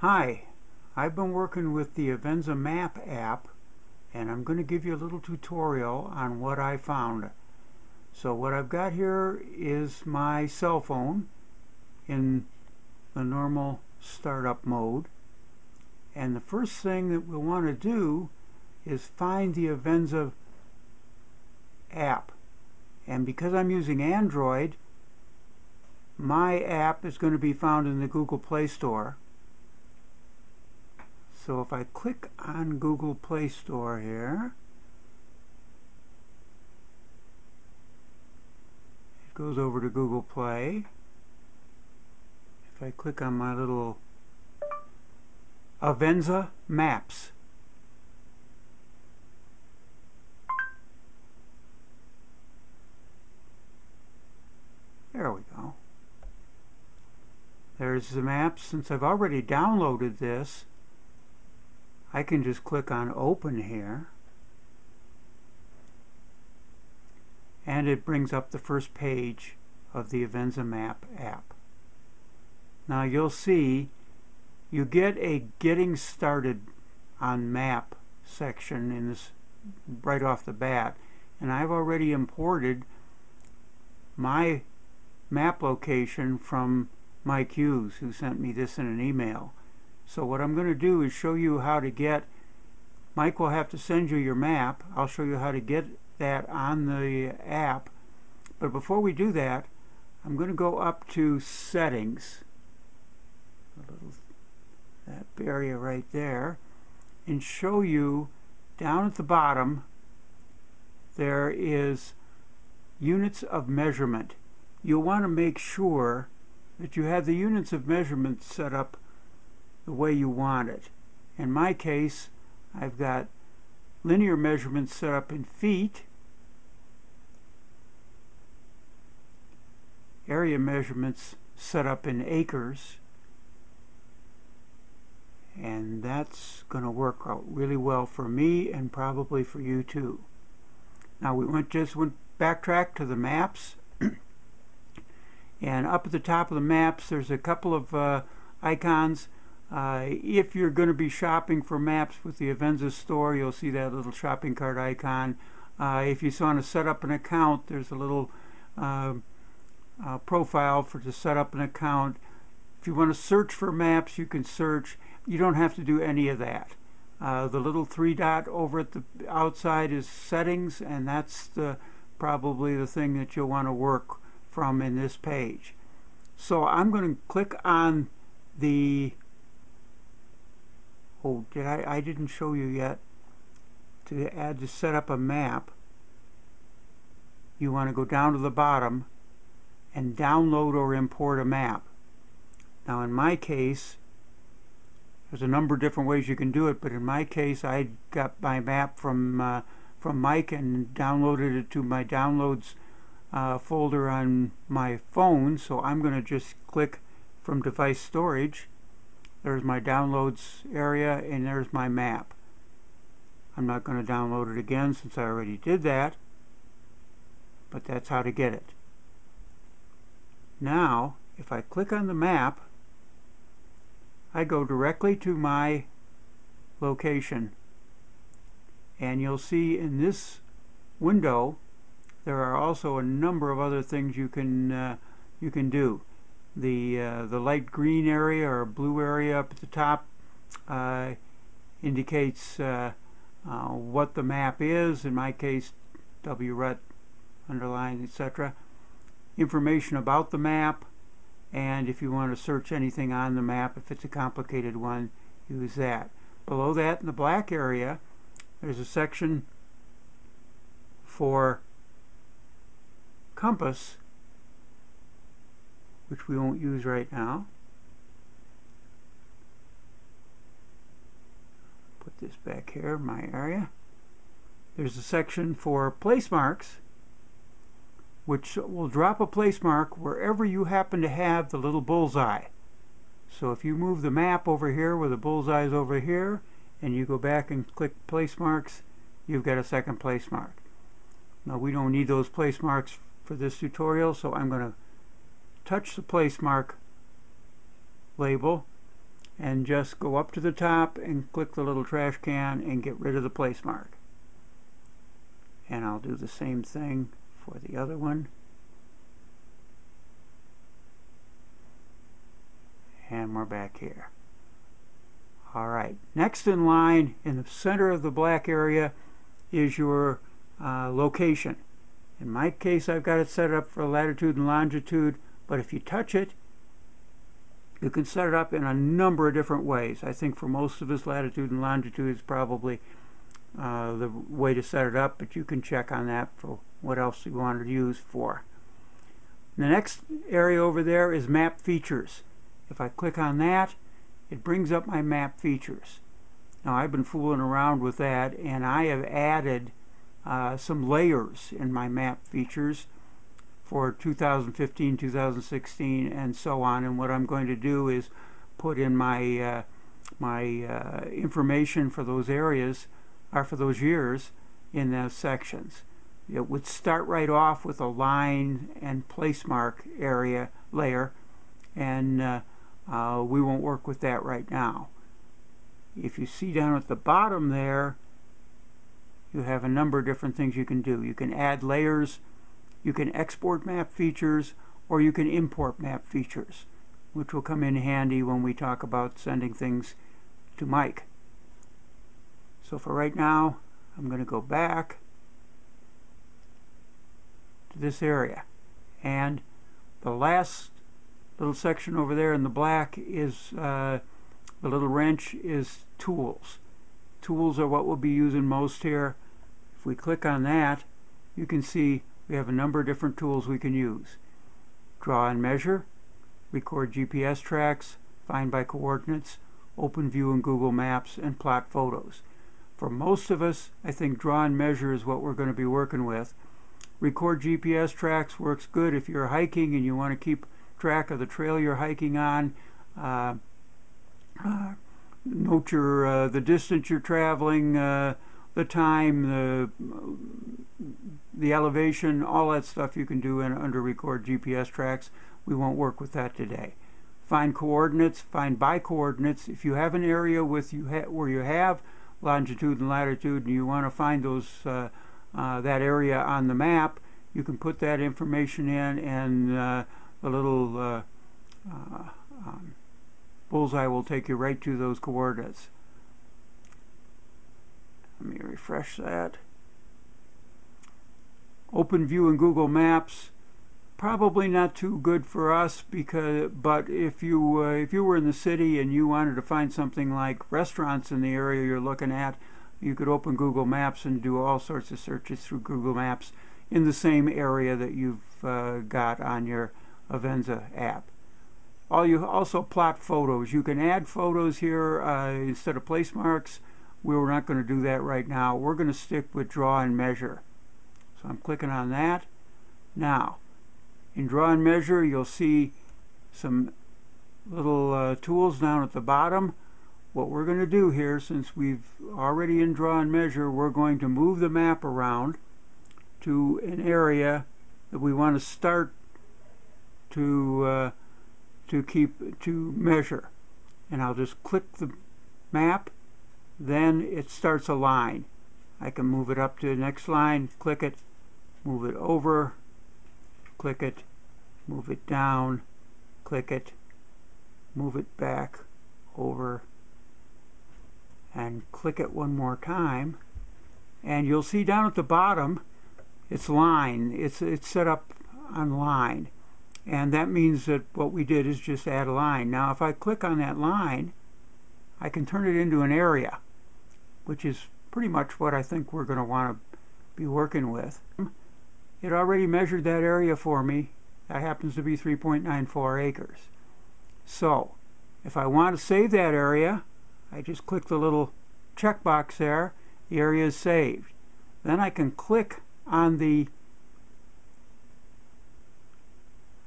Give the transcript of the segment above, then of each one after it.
Hi, I've been working with the Avenza Map app and I'm going to give you a little tutorial on what I found. So what I've got here is my cell phone in the normal startup mode. And the first thing that we'll want to do is find the Avenza app. And because I'm using Android my app is going to be found in the Google Play Store so if I click on Google Play Store here, it goes over to Google Play. If I click on my little Avenza Maps, There we go. There's the maps. Since I've already downloaded this, I can just click on open here and it brings up the first page of the Avenza Map app. Now you'll see you get a getting started on map section in this right off the bat and I've already imported my map location from Mike Hughes who sent me this in an email. So what I'm going to do is show you how to get, Mike will have to send you your map. I'll show you how to get that on the app. But before we do that, I'm going to go up to settings, little, that area right there, and show you down at the bottom there is units of measurement. You'll want to make sure that you have the units of measurement set up the way you want it. In my case, I've got linear measurements set up in feet, area measurements set up in acres, and that's going to work out really well for me and probably for you too. Now we went just went backtrack to the maps and up at the top of the maps there's a couple of uh, icons uh, if you're going to be shopping for maps with the Avenza store, you'll see that little shopping cart icon. Uh, if you want to set up an account, there's a little uh, uh, profile for to set up an account. If you want to search for maps, you can search. You don't have to do any of that. Uh, the little three dot over at the outside is settings, and that's the probably the thing that you'll want to work from in this page. So I'm going to click on the oh did I I didn't show you yet. To add to set up a map you want to go down to the bottom and download or import a map. Now in my case there's a number of different ways you can do it but in my case I got my map from uh, from Mike and downloaded it to my downloads uh, folder on my phone. So I'm going to just click from device storage there's my downloads area and there's my map. I'm not going to download it again since I already did that, but that's how to get it. Now, if I click on the map, I go directly to my location and you'll see in this window there are also a number of other things you can uh, you can do the uh, the light green area or blue area up at the top uh, indicates uh, uh what the map is. In my case WRUT underline etc information about the map and if you want to search anything on the map if it's a complicated one use that. Below that in the black area there's a section for compass which we won't use right now. Put this back here, my area. There's a section for place marks, which will drop a place mark wherever you happen to have the little bullseye. So if you move the map over here where the bullseye is over here, and you go back and click place marks, you've got a second place mark. Now we don't need those place marks for this tutorial, so I'm going to touch the place mark label and just go up to the top and click the little trash can and get rid of the place mark. And I'll do the same thing for the other one. And we're back here. Alright, next in line in the center of the black area is your uh, location. In my case I've got it set up for latitude and longitude, but if you touch it, you can set it up in a number of different ways. I think for most of us latitude and longitude is probably uh, the way to set it up, but you can check on that for what else you want to use for. The next area over there is map features. If I click on that, it brings up my map features. Now I've been fooling around with that and I have added uh, some layers in my map features for 2015, 2016 and so on and what I'm going to do is put in my uh, my uh, information for those areas or for those years in those sections. It would start right off with a line and place mark area layer and uh, uh, we won't work with that right now. If you see down at the bottom there, you have a number of different things you can do. You can add layers, you can export map features, or you can import map features, which will come in handy when we talk about sending things to Mike. So for right now, I'm going to go back to this area. And the last little section over there in the black is uh, the little wrench is tools. Tools are what we'll be using most here. If we click on that, you can see we have a number of different tools we can use. Draw and measure, record GPS tracks, find by coordinates, open view in Google Maps, and plot photos. For most of us, I think draw and measure is what we're going to be working with. Record GPS tracks works good if you're hiking and you want to keep track of the trail you're hiking on. Uh, uh, note your uh, the distance you're traveling, uh, the time, the the elevation, all that stuff you can do in under record GPS tracks. We won't work with that today. Find coordinates, find by coordinates. If you have an area with you where you have longitude and latitude, and you want to find those uh, uh, that area on the map, you can put that information in and a little uh, uh, um, bullseye will take you right to those coordinates. Let me refresh that. Open view in Google Maps probably not too good for us because but if you uh, if you were in the city and you wanted to find something like restaurants in the area you're looking at you could open Google Maps and do all sorts of searches through Google Maps in the same area that you've uh, got on your Avenza app. All you also plot photos. You can add photos here uh, instead of place marks. We're not going to do that right now. We're going to stick with draw and measure. So I'm clicking on that. Now, in draw and measure, you'll see some little uh, tools down at the bottom. What we're going to do here, since we've already in draw and measure, we're going to move the map around to an area that we want to start to uh, to keep to measure and I'll just click the map then it starts a line. I can move it up to the next line click it move it over click it move it down click it move it back over and click it one more time. And you'll see down at the bottom it's line. It's it's set up on line. And that means that what we did is just add a line. Now if I click on that line, I can turn it into an area, which is pretty much what I think we're going to want to be working with. It already measured that area for me. That happens to be 3.94 acres. So, if I want to save that area, I just click the little checkbox there. The area is saved. Then I can click on the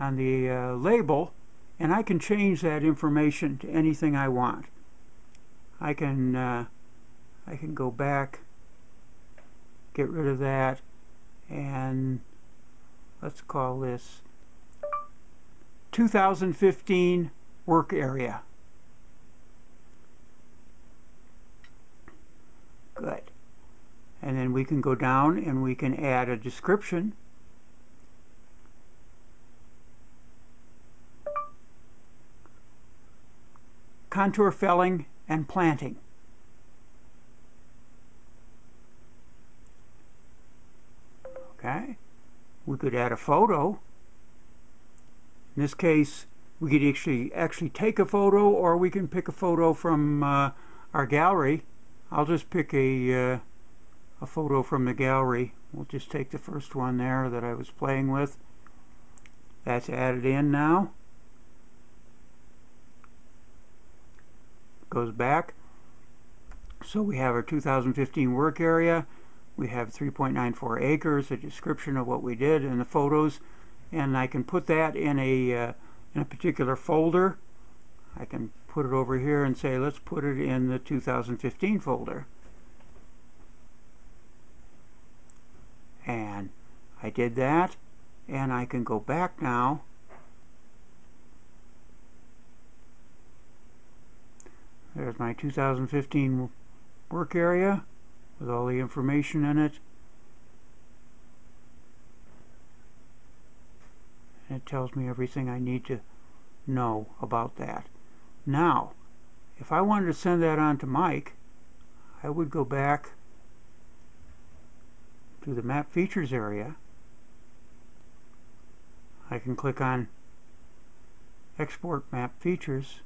on the uh, label and I can change that information to anything I want. I can uh, I can go back, get rid of that, and let's call this 2015 work area. Good. And then we can go down and we can add a description. Contour felling and planting. Okay. We could add a photo. In this case, we could actually actually take a photo or we can pick a photo from uh, our gallery. I'll just pick a, uh, a photo from the gallery. We'll just take the first one there that I was playing with. That's added in now. Goes back. So we have our 2015 work area. We have 3.94 acres, a description of what we did in the photos, and I can put that in a uh, in a particular folder. I can put it over here and say let's put it in the 2015 folder. And I did that and I can go back now There's my 2015 work area with all the information in it. And it tells me everything I need to know about that. Now, if I wanted to send that on to Mike, I would go back to the map features area. I can click on export map features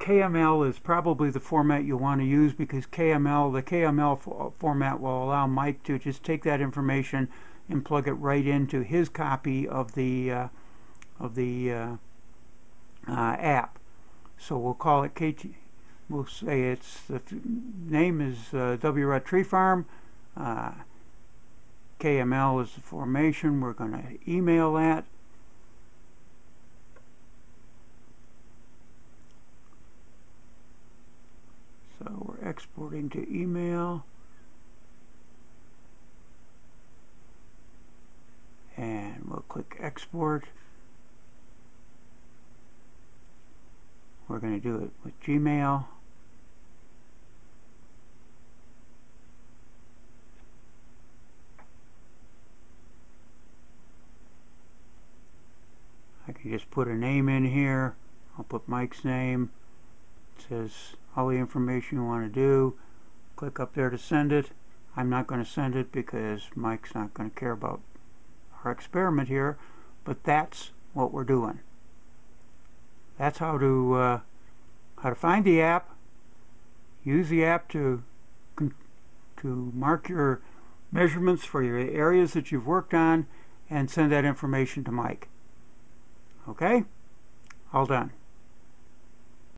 KML is probably the format you'll want to use because KML, the KML format will allow Mike to just take that information and plug it right into his copy of the uh, of the uh, uh, app. So we'll call it KT. We'll say it's the name is uh, WRUT Tree Farm. Uh, KML is the formation. We're going to email that. Exporting to email. And we'll click export. We're going to do it with Gmail. I can just put a name in here. I'll put Mike's name. It says all the information you want to do. Click up there to send it. I'm not going to send it because Mike's not going to care about our experiment here, but that's what we're doing. That's how to uh, how to find the app, use the app to to mark your measurements for your areas that you've worked on, and send that information to Mike. Okay? All done.